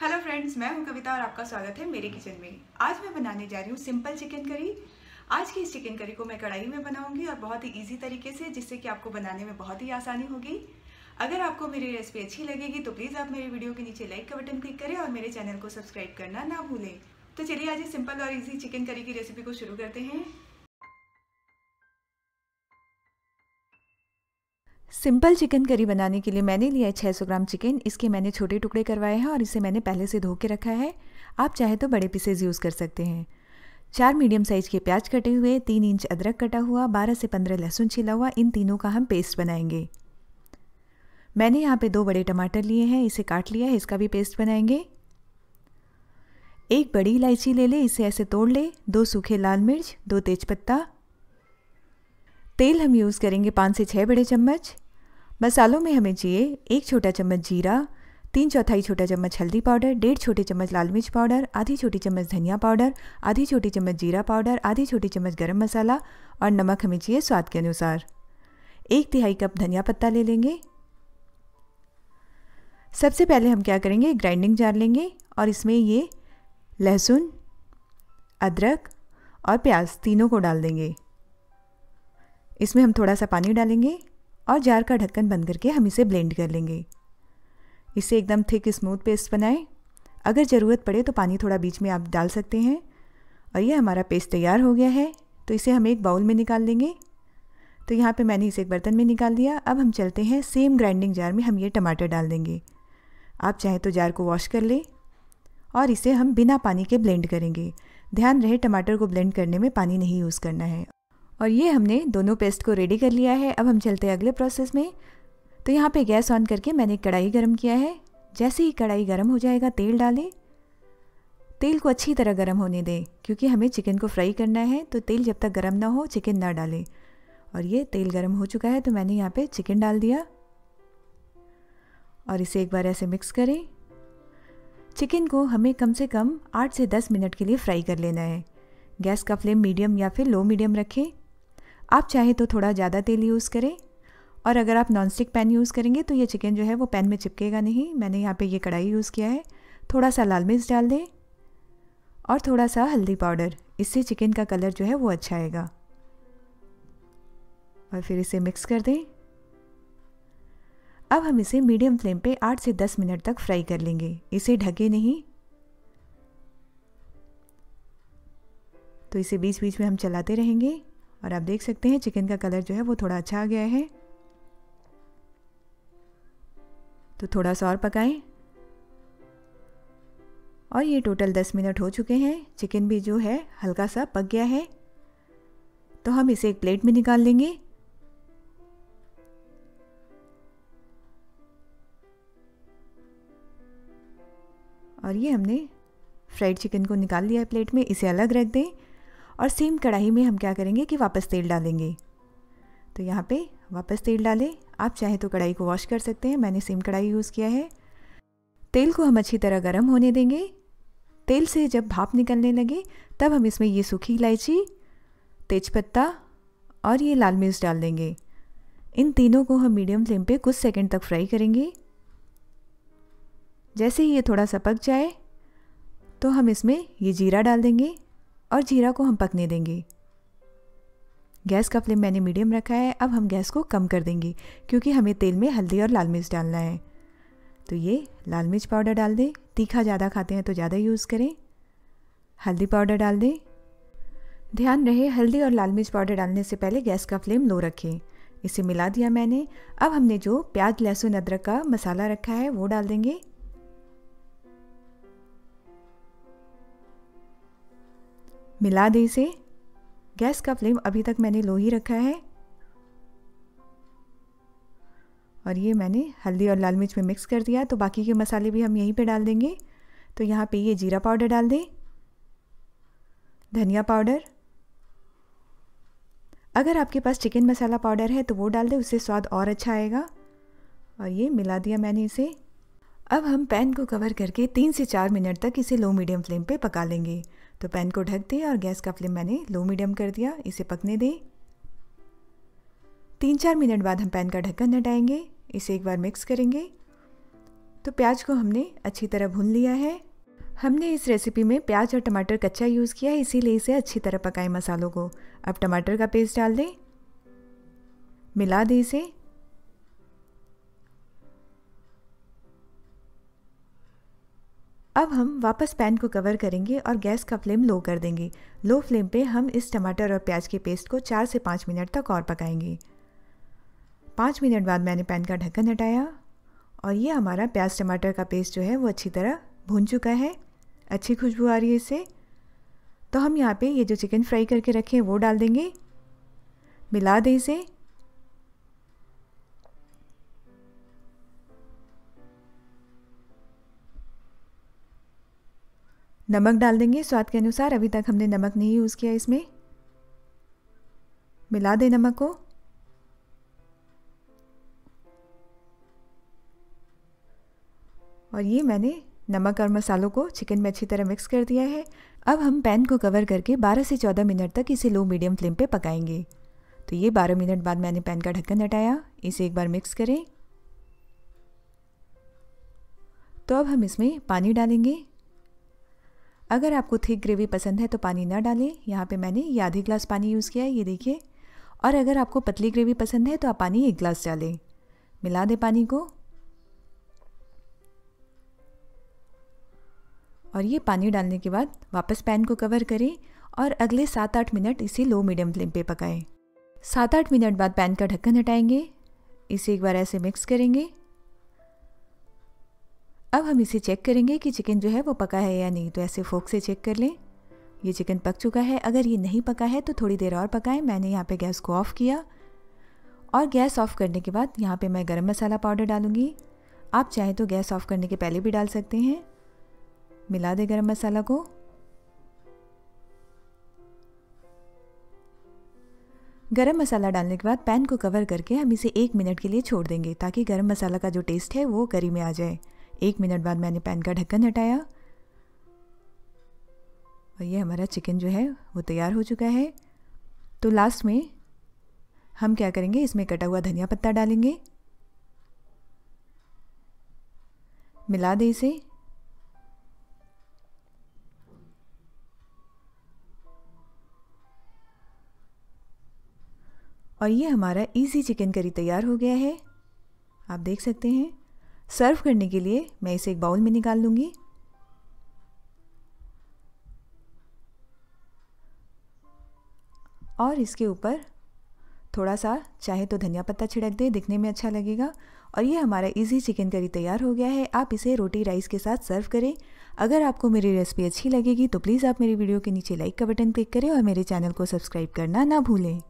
Hello friends मैं हूँ कविता और आपका स्वागत है मेरे किचन में। आज मैं बनाने जा रही हूँ सिंपल चिकन करी आज की इस चिकन करी को मैं कढ़ाई में बनाऊँगी और बहुत ही इजी तरीके से, जिससे कि आपको बनाने में बहुत ही आसानी होगी। अगर आपको मेरी रेसिपी अच्छी लगेगी तो प्लीज़ आप मेरे वीडियो के नीचे लाइक का बटन क्लिक करें और मेरे चैनल को सब्सक्राइब करना ना भूलें। तो चलिए आज सिंपल और इजी चिकन करी की रेसिपी को शुरू करते हैं। सिंपल चिकन करी बनाने के लिए मैंने लिया है 600 ग्राम चिकन। इसके मैंने छोटे टुकड़े करवाए हैं और इसे मैंने पहले से धो के रखा है। आप चाहे तो बड़े पीसेज यूज़ कर सकते हैं। चार मीडियम साइज़ के प्याज कटे हुए, तीन इंच अदरक कटा हुआ, बारह से पंद्रह लहसुन छिला हुआ, इन तीनों का हम पेस्ट बनाएँगे। मैंने यहाँ पे दो बड़े टमाटर लिए हैं, इसे काट लिया है, इसका भी पेस्ट बनाएँगे। एक बड़ी इलायची ले ले, इसे ऐसे तोड़ ले। दो सूखे लाल मिर्च, दो तेज़पत्ता तेल हम यूज़ करेंगे पाँच से छः बड़े चम्मच। मसालों में हमें चाहिए एक छोटा चम्मच जीरा, तीन चौथाई छोटा चम्मच हल्दी पाउडर, डेढ़ छोटे चम्मच लाल मिर्च पाउडर, आधी छोटी चम्मच धनिया पाउडर, आधी छोटी चम्मच जीरा पाउडर, आधी छोटी चम्मच गरम मसाला और नमक हमें चाहिए स्वाद के अनुसार। एक तिहाई कप धनिया पत्ता ले लेंगे। सबसे पहले हम क्या करेंगे? ग्राइंडिंग जार लेंगे और इसमें ये लहसुन, अदरक और प्याज तीनों को डाल देंगे। इसमें हम थोड़ा सा पानी डालेंगे। और जार का ढक्कन बंद करके हम इसे ब्लेंड कर लेंगे। इसे एकदम थिक स्मूथ पेस्ट बनाएँ। अगर ज़रूरत पड़े तो पानी थोड़ा बीच में आप डाल सकते हैं। और ये हमारा पेस्ट तैयार हो गया है तो इसे हम एक बाउल में निकाल लेंगे। तो यहाँ पे मैंने इसे एक बर्तन में निकाल दिया। अब हम चलते हैं सेम ग्राइंडिंग जार में हम ये टमाटर डाल देंगे। आप चाहें तो जार को वॉश कर लें। और इसे हम बिना पानी के ब्लेंड करेंगे। ध्यान रहे टमाटर को ब्लेंड करने में पानी नहीं यूज़ करना है। और ये हमने दोनों पेस्ट को रेडी कर लिया है। अब हम चलते हैं अगले प्रोसेस में। तो यहाँ पे गैस ऑन करके मैंने कढ़ाई गरम किया है। जैसे ही कढ़ाई गरम हो जाएगा, तेल डालें। तेल को अच्छी तरह गरम होने दें, क्योंकि हमें चिकन को फ्राई करना है तो तेल जब तक गरम ना हो चिकन ना डालें। और ये तेल गरम हो चुका है तो मैंने यहाँ पे चिकन डाल दिया। और इसे एक बार ऐसे मिक्स करें। चिकन को हमें कम से कम आठ से दस मिनट के लिए फ्राई कर लेना है। गैस का फ्लेम मीडियम या फिर लो मीडियम रखें। आप चाहें तो थोड़ा ज़्यादा तेल यूज़ करें और अगर आप नॉन स्टिक पैन यूज़ करेंगे तो ये चिकन जो है वो पैन में चिपकेगा नहीं। मैंने यहाँ पे ये कढ़ाई यूज़ किया है। थोड़ा सा लाल मिर्च डाल दें और थोड़ा सा हल्दी पाउडर। इससे चिकन का कलर जो है वो अच्छा आएगा। और फिर इसे मिक्स कर दें। अब हम इसे मीडियम फ्लेम पे 8 से 10 मिनट तक फ्राई कर लेंगे। इसे ढके नहीं। तो इसे बीच बीच में हम चलाते रहेंगे। और आप देख सकते हैं चिकन का कलर जो है, वो थोड़ा अच्छा आ गया है। तो थोड़ा सा और पकाएँ। और ये टोटल 10 मिनट हो चुके हैं। चिकन भी जो है, हल्का सा पक गया है। तो हम इसे एक प्लेट में निकाल लेंगे। और ये हमने फ्राइड चिकन को निकाल लिया है प्लेट में। इसे अलग रख दें। और सेम कढ़ाई में हम क्या करेंगे कि वापस तेल डालेंगे। तो यहाँ पे वापस तेल डालें। आप चाहें तो कढ़ाई को वॉश कर सकते हैं। मैंने सेम कढ़ाई यूज़ किया है। तेल को हम अच्छी तरह गर्म होने देंगे। तेल से जब भाप निकलने लगे, तब हम इसमें ये सूखी इलायची, तेज़पत्ता और ये लाल मिर्च डाल देंगे। इन तीनों को हम मीडियम फ्लेम पे कुछ सेकंड तक फ्राई करेंगे। जैसे ही ये थोड़ा सा पक जाए तो हम इसमें ये जीरा डाल देंगे। और जीरा को हम पकने देंगे। गैस का फ्लेम मैंने मीडियम रखा है, अब हम गैस को कम कर देंगे, क्योंकि हमें तेल में हल्दी और लाल मिर्च डालना है। तो ये लाल मिर्च पाउडर डाल दें। तीखा ज़्यादा खाते हैं तो ज़्यादा यूज़ करें। हल्दी पाउडर डाल दें। ध्यान रहे, हल्दी और लाल मिर्च पाउडर डालने से पहले गैस का फ्लेम लो रखें। इसे मिला दिया मैंने। अब हमने जो प्याज, लहसुन, अदरक का मसाला रखा है, वो डाल देंगे। मिला दे इसे। गैस का फ्लेम अभी तक मैंने लो ही रखा है। और ये मैंने हल्दी और लाल मिर्च में मिक्स कर दिया। तो बाकी के मसाले भी हम यहीं पे डाल देंगे। तो यहाँ पे ये जीरा पाउडर डाल दें। धनिया पाउडर। अगर आपके पास चिकन मसाला पाउडर है तो वो डाल दें। उससे स्वाद और अच्छा आएगा। और ये मिला दिया मैंने इसे। अब हम पैन को कवर करके तीन से चार मिनट तक इसे लो मीडियम फ्लेम पे पका लेंगे। तो पैन को ढक दें और गैस का फ्लेम मैंने लो मीडियम कर दिया। इसे पकने दें। तीन चार मिनट बाद हम पैन का ढक्कन हटाएँगे। इसे एक बार मिक्स करेंगे। तो प्याज को हमने अच्छी तरह भून लिया है। हमने इस रेसिपी में प्याज और टमाटर कच्चा यूज़ किया है, इसीलिए इसे अच्छी तरह पकाएँ मसालों को। अब टमाटर का पेस्ट डाल दें। मिला दें इसे। अब हम वापस पैन को कवर करेंगे और गैस का फ्लेम लो कर देंगे। लो फ्लेम पे हम इस टमाटर और प्याज के पेस्ट को चार से पाँच मिनट तक और पकाएँगे। पाँच मिनट बाद मैंने पैन का ढक्कन हटाया और ये हमारा प्याज टमाटर का पेस्ट जो है वो अच्छी तरह भून चुका है। अच्छी खुशबू आ रही है इससे तो हम यहाँ पे ये जो चिकन फ्राई करके रखे हैं वो डाल देंगे। मिला दें इसे। नमक डाल देंगे स्वाद के अनुसार। अभी तक हमने नमक नहीं यूज़ किया इसमें। मिला दें नमक को। और ये मैंने नमक और मसालों को चिकन में अच्छी तरह मिक्स कर दिया है। अब हम पैन को कवर करके 12 से 14 मिनट तक इसे लो मीडियम फ्लेम पे पकाएँगे। तो ये 12 मिनट बाद मैंने पैन का ढक्कन हटाया। इसे एक बार मिक्स करें। तो अब हम इसमें पानी डालेंगे। अगर आपको थिक ग्रेवी पसंद है तो पानी ना डालें। यहाँ पे मैंने ये आधी ग्लास पानी यूज़ किया है, ये देखिए। और अगर आपको पतली ग्रेवी पसंद है तो आप पानी एक ग्लास डालें। मिला दें पानी को। और ये पानी डालने के बाद वापस पैन को कवर करें और अगले सात आठ मिनट इसे लो मीडियम फ्लेम पे पकाएँ। सात आठ मिनट बाद पैन का ढक्कन हटाएँगे। इसे एक बार ऐसे मिक्स करेंगे। अब हम इसे चेक करेंगे कि चिकन जो है वो पका है या नहीं। तो ऐसे फोक से चेक कर लें। ये चिकन पक चुका है। अगर ये नहीं पका है तो थोड़ी देर और पकाएँ। मैंने यहाँ पे गैस को ऑफ़ किया। और गैस ऑफ़ करने के बाद यहाँ पे मैं गरम मसाला पाउडर डालूँगी। आप चाहें तो गैस ऑफ़ करने के पहले भी डाल सकते हैं। मिला दें गरम मसाला को। गरम मसाला डालने के बाद पैन को कवर करके हम इसे एक मिनट के लिए छोड़ देंगे ताकि गरम मसाला का जो टेस्ट है वो करी में आ जाए। एक मिनट बाद मैंने पैन का ढक्कन हटाया। और ये हमारा चिकन जो है, वो तैयार हो चुका है। तो लास्ट में हम क्या करेंगे? इसमें कटा हुआ धनिया पत्ता डालेंगे। मिला दे इसे। और ये हमारा इजी चिकन करी तैयार हो गया है। आप देख सकते हैं। सर्व करने के लिए मैं इसे एक बाउल में निकाल लूँगी। और इसके ऊपर थोड़ा सा चाहे तो धनिया पत्ता छिड़क दे, दिखने में अच्छा लगेगा। और ये हमारा इजी चिकन करी तैयार हो गया है। आप इसे रोटी राइस के साथ सर्व करें। अगर आपको मेरी रेसिपी अच्छी लगेगी तो प्लीज़ आप मेरी वीडियो के नीचे लाइक का बटन क्लिक करें और मेरे चैनल को सब्सक्राइब करना ना भूलें।